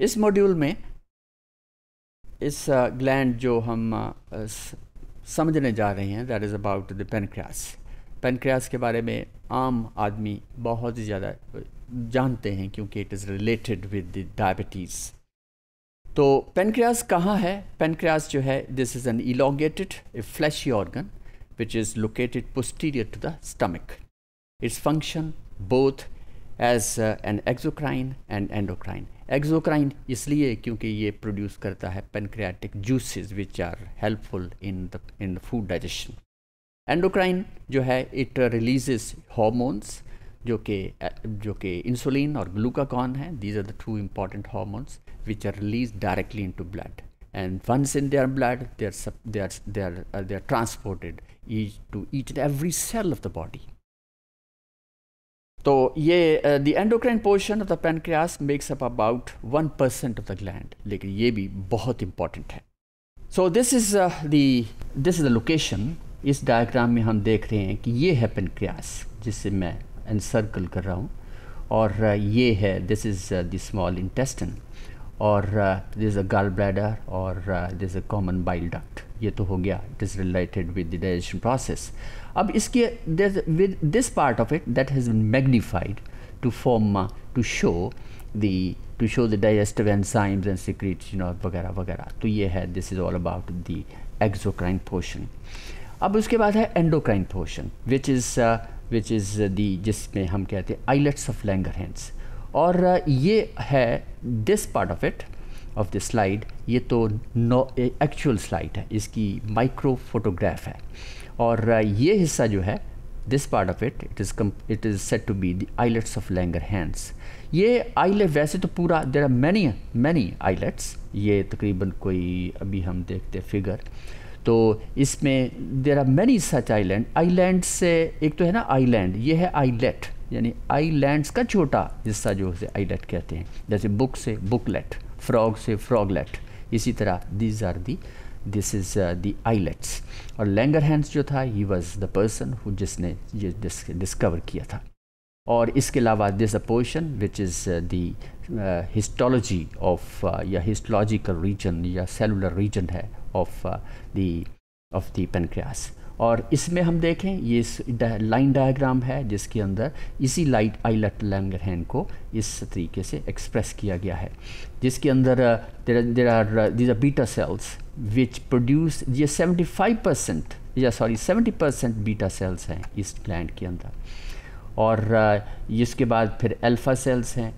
इस मॉड्यूल में इस ग्लैंड जो हम समझने जा रहे हैं that is about the pancreas pancreas के बारे में आम आदमी बहुत ही ज़्यादा जानते हैं क्योंकि it is related with the diabetes तो पेनक्रियास कहाँ है? पेनक्रियास जो है this is an elongated a fleshy organ which is located posterior to the stomach its function both as an exocrine and endocrine exocrine इसलिए क्योंकि ये produce करता है pancreatic juices which are helpful in the in the food digestion endocrine जो है it releases hormones जो कि जो कि इंसुलिन और ग्लूकाकॉन है. These are the two important hormones which are release directly into blood and once in their blood they are they are they are, uh, they are transported each to each and every cell of the body. तो ये the endocrine portion of the pancreas makes up about one percent of the gland लेकिन ये भी बहुत important है। So this is this is the location इस diagram में हम देख रहे हैं कि ये है पेनक्रियास जिससे मैं एनसर्कल कर रहा हूँ। और uh, ये है this is the small intestine और दिस अ गल ब्लैडर और this a common bile duct ये तो हो गया it is related with the digestion process अब इसके with this part of it that has been magnified to form to show the to show the digestive enzymes and you know वगैरह वगैरह. तो ये है this is all about the exocrine portion अब उसके बाद है endocrine portion which is which is the जिसमें हम कहते हैं आइलेट्स ऑफ़ लैंगर हैंड्स और uh, ये है this part of it of the slide ये तो नो एक्चुअल स्लाइड है इसकी माइक्रो फोटोग्राफ है। और uh, ये हिस्सा जो है this part of it it is it is set to be the islets of Langerhans ये आईलेट वैसे तो पूरा there are many many islets ये तकरीबन कोई अभी हम देखते फिगर तो इसमें there are many such island island से एक तो है ना आईलैंड ये है आईलेट यानी आईलैंड्स का छोटा हिस्सा जो है आईलेट कहते हैं जैसे बुक से बुकलेट फ्रॉग से फ्रॉगलेट इसी तरह these are the this is the islets और लैंगर हैंड्स जो था he was the person who जिसने ये डिस्कवर किया था। और इसके अलावा this a portion which is the histology of या हिस्टोलॉजिकल रीजन या सेलुलर रीजन है of the of the pancreas और इसमें हम देखें ये लाइन डायग्राम है जिसके अंदर इसी लाइट आईलेट लैंगरहैन को इस तरीके से एक्सप्रेस किया गया है। जिसके अंदर there are these are beta cells which produce ये 75 परसेंट या सॉरी 70 परसेंट बीटा सेल्स हैं इस ग्लैंड के अंदर। और uh, इसके बाद फिर अल्फ़ा सेल्स हैं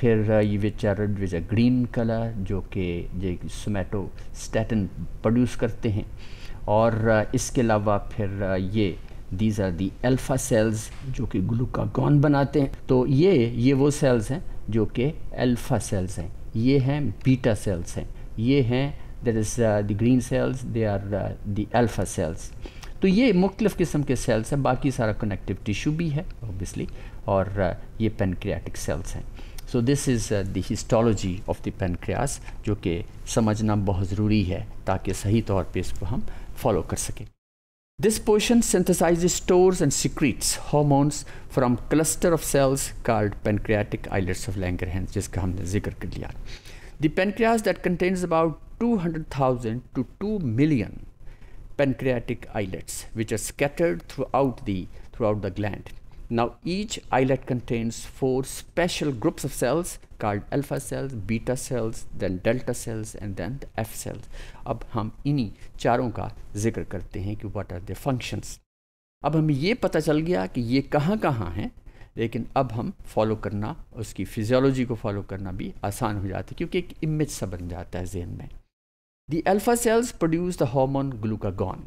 फिर uh, ये which are which are green colour जो कि सोमेटो स्टैटन प्रोड्यूस करते हैं। और इसके अलावा फिर ये these are the alpha cells जो कि ग्लूकागॉन बनाते हैं। तो ये ये वो सेल्स हैं जो कि अल्फ़ा सेल्स हैं। ये हैं बीटा सेल्स हैं। ये हैं that is the green cells they are the alpha cells तो ये मुख्तलिफ़ किस्म के सेल्स हैं, बाकी सारा कनेक्टिव टिश्यू भी है ऑब्वियसली और ये पेनक्रियाटिक सेल्स हैं। So this is the histology of the pancreas जो कि समझना बहुत ज़रूरी है, ताकि सही तौर पे इसको हम फॉलो कर सकें this portion synthesizes stores and secretes hormones from cluster of cells called pancreatic islets of Langerhans जिसका हमने जिक्र कर लिया The pancreas that contains about 200,000 to 2 million pancreatic islets which are scattered throughout the throughout the gland Now each islet contains four special groups of cells called alpha cells, beta cells, then delta cells and then the F cells. अब हम इन्हीं चारों का ज़िक्र करते हैं कि what are their functions. अब हमें ये पता चल गया कि ये कहाँ कहाँ हैं लेकिन अब हम फॉलो करना उसकी फिजियोलॉजी को फॉलो करना भी आसान हो जाता है क्योंकि एक इमेज सा बन जाता है जहन में the alpha cells produce the hormone glucagon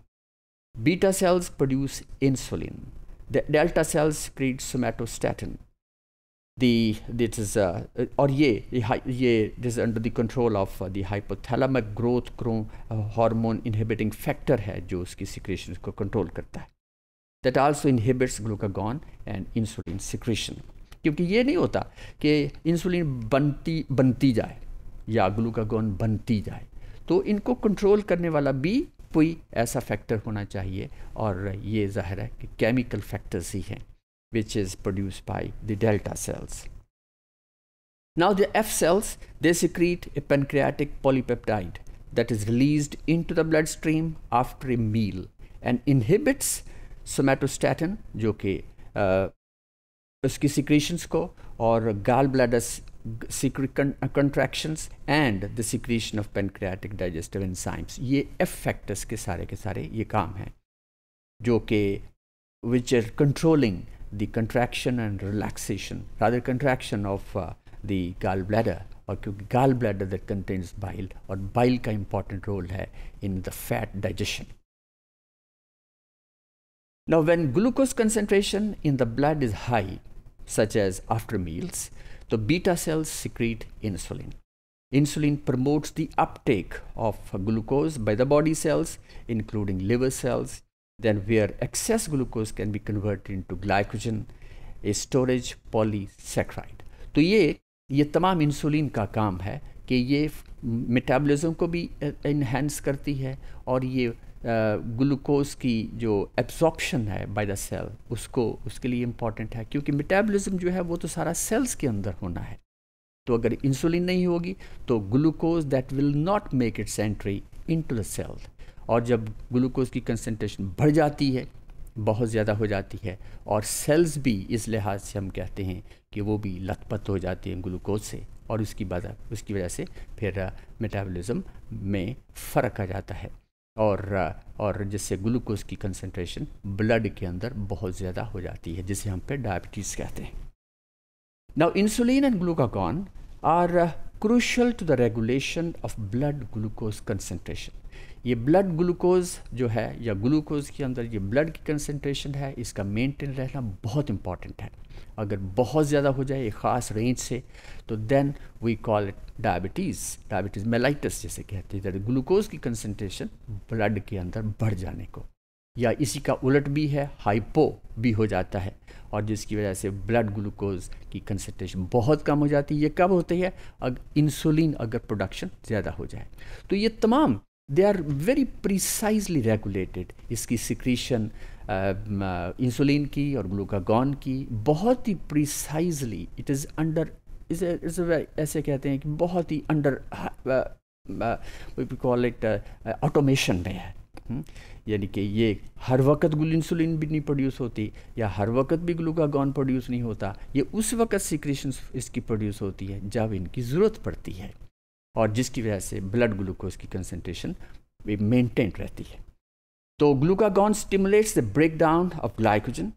beta cells produce insulin The delta cells secrete somatostatin. The this is uh, और ये ये this is under the control of uh, the hypothalamic growth uh, hormone inhibiting factor है जो उसकी secretion को control करता है that also inhibits glucagon and insulin secretion क्योंकि ये नहीं होता कि इंसुलिन बनती बनती जाए या ग्लूकागॉन बनती जाए तो इनको कंट्रोल करने वाला भी कोई ऐसा फैक्टर होना चाहिए और ये ज़ाहिर है कि केमिकल फैक्टर्स ही हैं which is produce by the delta cells now the F cells they secrete a pancreatic polypeptide that is release into the blood stream after a meal and inhibits somatostatin जो कि uh, उसकी secretions को और गाल ब्लडस contractions and the secretion of pancreatic digestive enzymes ये F factors के सारे के सारे ये काम हैं जो कि which are controlling the contraction and relaxation rather contraction of uh, the gallbladder और क्योंकि gallbladder that contains bile और बाइल का इंपॉर्टेंट रोल है in the fat digestion Now, when glucose concentration in the blood is high, such as after meals, तो beta cells secrete insulin insulin promotes the uptake of glucose by the body cells including liver cells then where excess glucose can be convert into glycogen a storage polysaccharide तो ये ये तमाम insulin का काम है कि ये मेटाबॉलिज्म को भी इन्हेंस करती है और ये ग्लूकोज की जो एब्जॉर्प्शन है बाय द सेल उसको, उसके लिए इंपॉर्टेंट है, क्योंकि मेटाबॉलिज्म जो है वो तो सारा सेल्स के अंदर होना है। तो अगर इंसुलिन नहीं होगी तो glucose that will not make its entry into the cell और जब ग्लूकोज की कंसनट्रेशन बढ़ जाती है, बहुत ज़्यादा हो जाती है, और सेल्स भी इस लिहाज से हम कहते हैं कि वो भी लथपथ हो जाती हैं ग्लूकोज से, और उसकी वजह उसकी वजह से फिर मेटाबॉलिज्म में फ़र्क आ जाता है। और और जिससे ग्लूकोज की कंसंट्रेशन ब्लड के अंदर बहुत ज़्यादा हो जाती है, जिसे हम पे डायबिटीज़ कहते हैं। Now insulin and glucagon are crucial to the regulation of blood glucose concentration ये ब्लड ग्लूकोज जो है, या ग्लूकोज के अंदर ये ब्लड की कंसनट्रेशन है, इसका मेंटेन रहना बहुत इंपॉर्टेंट है। अगर बहुत ज़्यादा हो जाए, एक ख़ास रेंज से तो then we call it diabetes diabetes mellitus जैसे कहते हैं ग्लूकोज की कंसनट्रेशन ब्लड के अंदर बढ़ जाने को। या इसी का उलट भी है हाइपो भी हो जाता है, और जिसकी वजह से ब्लड ग्लूकोज की कंसनट्रेशन बहुत कम हो जाती है। ये कब होती है? अगर इंसुलिन अगर प्रोडक्शन ज़्यादा हो जाए। तो ये तमाम they are very precisely regulated इसकी सिक्रीशन इंसुलिन uh, की और ग्लूकागॉन की बहुत ही precisely it is under is ऐसे कहते हैं कि बहुत ही अंडर कॉल इट ऑटोमेशन में है हम्म? यानी कि ये हर वक्त इंसुलिन भी नहीं प्रोड्यूस होती या हर वक्त भी ग्लूकागॉन प्रोड्यूस नहीं होता ये उस वक्त सिक्रेशन इसकी प्रोड्यूस होती है जब इनकी ज़रूरत पड़ती है और जिसकी वजह से ब्लड ग्लूकोज की कंसनट्रेशन मेंटेन रहती है। तो glucagon stimulates the break down of glycogen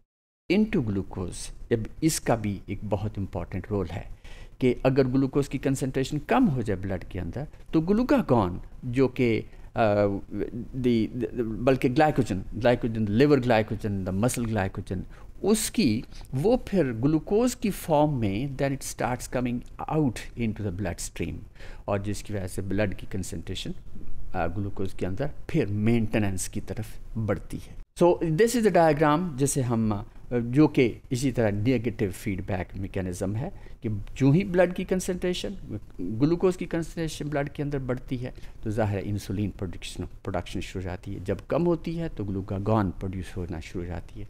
into glucose अब इसका भी एक बहुत इंपॉर्टेंट रोल है कि अगर ग्लूकोज की कंसनट्रेशन कम हो जाए ब्लड के अंदर तो ग्लूकागॉन जो कि बल्कि glycogen glycogen liver glycogen the muscle glycogen उसकी, वो फिर ग्लूकोज की फॉर्म में then it starts coming out into the blood stream और जिसकी वजह से ब्लड की कंसनट्रेशन ग्लूकोज के अंदर फिर मेंटेनेंस की तरफ़ बढ़ती है. So this is the diagram जिसे हम जो कि इसी तरह नेगेटिव फीडबैक मैकेनिज़्म है, कि जो ही ब्लड की कंसनट्रेशन ग्लूकोज की कंसनट्रेशन ब्लड के अंदर बढ़ती है तो ज़ाहिर है इंसुलिन प्रोडक्शन प्रोडक्शन शुरू हो जाती है. जब कम होती है तो ग्लूकागॉन प्रोड्यूस होना शुरू हो जाती है.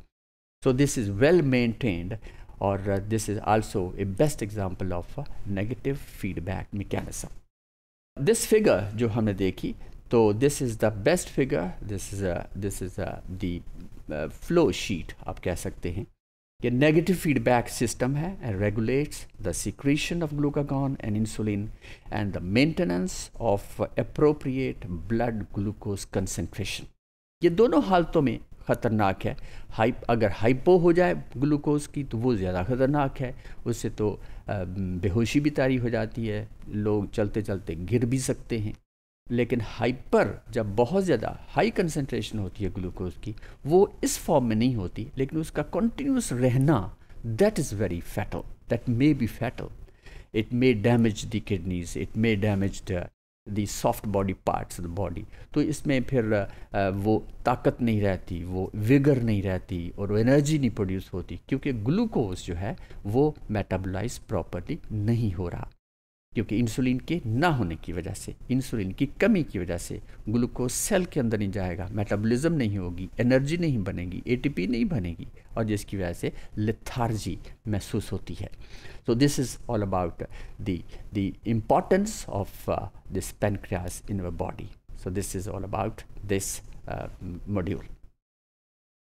So this is well maintained or uh, this is also a best example of a negative feedback mechanism. This figure जो हमने देखी तो this is the best figure this is a this is a the uh, flow sheet आप कह सकते हैं कि negative feedback system है and regulates the secretion of glucagon and insulin and the maintenance of appropriate blood glucose concentration ये दोनों हालतों में ख़तरनाक है। हाइप, अगर हाइपो हो जाए ग्लूकोज की तो वो ज़्यादा ख़तरनाक है। उससे तो बेहोशी भी तारी हो जाती है। लोग चलते चलते गिर भी सकते हैं। लेकिन हाइपर जब बहुत ज़्यादा हाई कंसनट्रेशन होती है ग्लूकोज की, वो इस फॉर्म में नहीं होती, लेकिन उसका कंटिन्यूस रहना, that is very fatal. That may be fatal. It may damage the kidneys, it may damage the the soft body parts the body तो इसमें फिर वो ताकत नहीं रहती, वो विगर नहीं रहती और वो एनर्जी नहीं प्रोड्यूस होती, क्योंकि ग्लूकोज जो है, वो मेटाबोलाइज प्रॉपर्ली नहीं हो रहा। क्योंकि इंसुलिन के ना होने की वजह से इंसुलिन की कमी की वजह से ग्लूकोज सेल के अंदर नहीं जाएगा मेटाबॉलिज्म नहीं होगी एनर्जी नहीं बनेगी एटीपी नहीं बनेगी और जिसकी वजह से लिथार्जी महसूस होती है। So this is all about the the importance of this pancreas in our body so this is all about this module